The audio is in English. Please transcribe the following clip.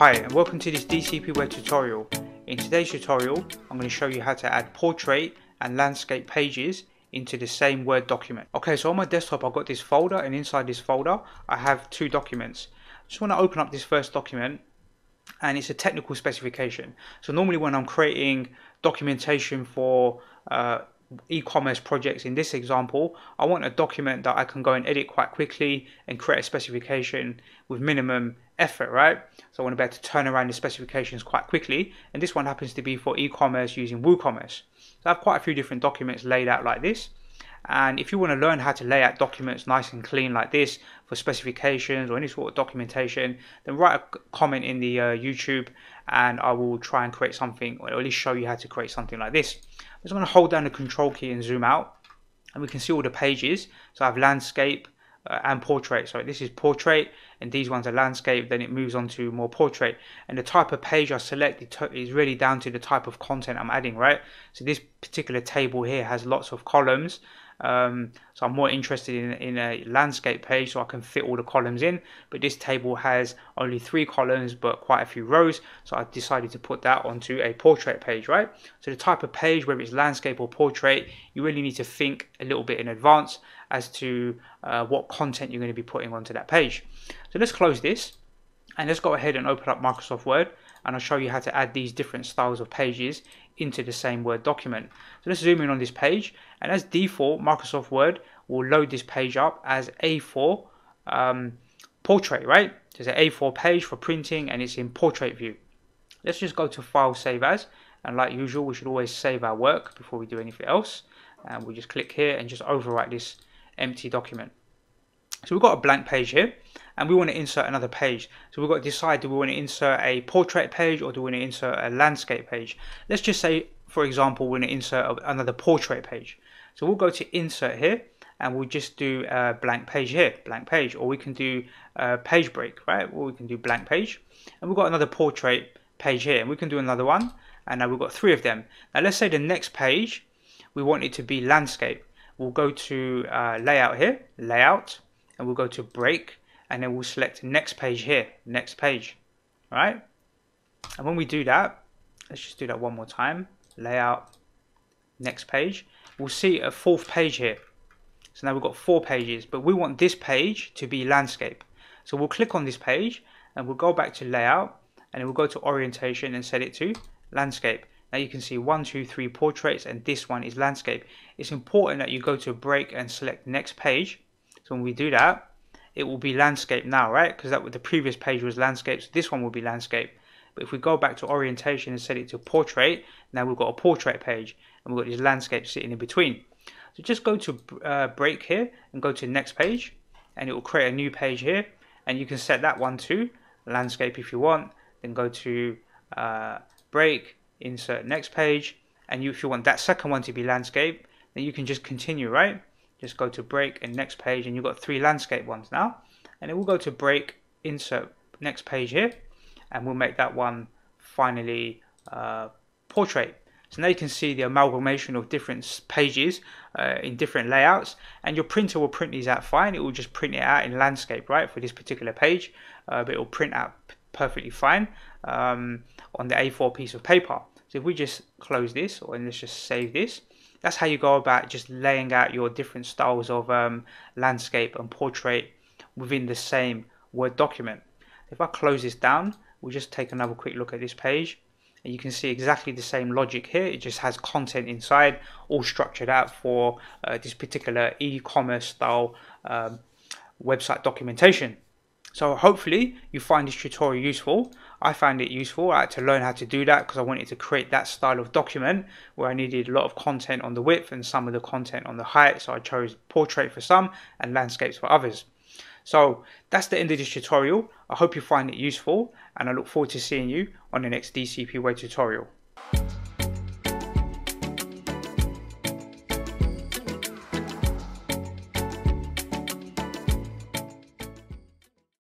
Hi and welcome to this DCP web tutorial. In today's tutorial I'm going to show you how to add portrait and landscape pages into the same Word document. Okay so on my desktop I've got this folder and inside this folder I have two documents. I just want to open up this first document and it's a technical specification. So normally when I'm creating documentation for uh, e-commerce projects in this example I want a document that I can go and edit quite quickly and create a specification with minimum effort right? So I want to be able to turn around the specifications quite quickly. And this one happens to be for e-commerce using WooCommerce. So I have quite a few different documents laid out like this. And if you want to learn how to lay out documents nice and clean like this for specifications or any sort of documentation then write a comment in the uh, YouTube and I will try and create something or at least show you how to create something like this. I'm just going to hold down the control key and zoom out. And we can see all the pages. So I have landscape uh, and portrait. So this is portrait and these ones are landscape. Then it moves on to more portrait. And the type of page I select is really down to the type of content I'm adding, right? So this particular table here has lots of columns um, so I'm more interested in, in a landscape page so I can fit all the columns in. But this table has only three columns but quite a few rows. So I decided to put that onto a portrait page, right? So the type of page, whether it's landscape or portrait, you really need to think a little bit in advance as to uh, what content you're going to be putting onto that page. So let's close this and let's go ahead and open up Microsoft Word and I'll show you how to add these different styles of pages into the same Word document. So let's zoom in on this page and as default Microsoft Word will load this page up as A4 um, portrait, right? There's an A4 page for printing and it's in portrait view. Let's just go to File Save As and like usual we should always save our work before we do anything else and we just click here and just overwrite this empty document. So we've got a blank page here and we want to insert another page. So we've got to decide do we want to insert a portrait page or do we want to insert a landscape page. Let's just say for example we want to insert another portrait page. So we'll go to insert here and we'll just do a blank page here, blank page, or we can do a page break, right? Or we can do blank page. And we've got another portrait page here and we can do another one. And now we've got three of them. Now let's say the next page, we want it to be landscape. We'll go to uh, layout here, layout, and we'll go to break and then we'll select next page here next page right? And when we do that let's just do that one more time layout next page. We'll see a fourth page here. So now we've got four pages but we want this page to be landscape. So we'll click on this page and we'll go back to layout and we'll go to orientation and set it to landscape now you can see one two three portraits and this one is landscape it's important that you go to break and select next page so when we do that, it will be landscape now, right? Because that the previous page was landscape, so this one will be landscape. But if we go back to orientation and set it to portrait, now we've got a portrait page and we've got these landscapes sitting in between. So just go to uh, break here and go to next page and it will create a new page here and you can set that one to landscape if you want. Then go to uh, break, insert next page. And you, if you want that second one to be landscape, then you can just continue, right? just go to break and next page and you've got three landscape ones now. And then we'll go to break insert next page here. And we'll make that one finally uh, portrait. So now you can see the amalgamation of different pages uh, in different layouts. And your printer will print these out fine. It will just print it out in landscape right for this particular page. Uh, but it will print out perfectly fine um, on the A4 piece of paper so if we just close this or let's just save this that's how you go about just laying out your different styles of um, landscape and portrait within the same Word document. If I close this down, we'll just take another quick look at this page. And you can see exactly the same logic here. It just has content inside, all structured out for uh, this particular e-commerce style um, website documentation. So hopefully you find this tutorial useful. I found it useful. I had to learn how to do that because I wanted to create that style of document where I needed a lot of content on the width and some of the content on the height. So I chose portrait for some and landscapes for others. So that's the end of this tutorial. I hope you find it useful and I look forward to seeing you on the next DCP Web tutorial.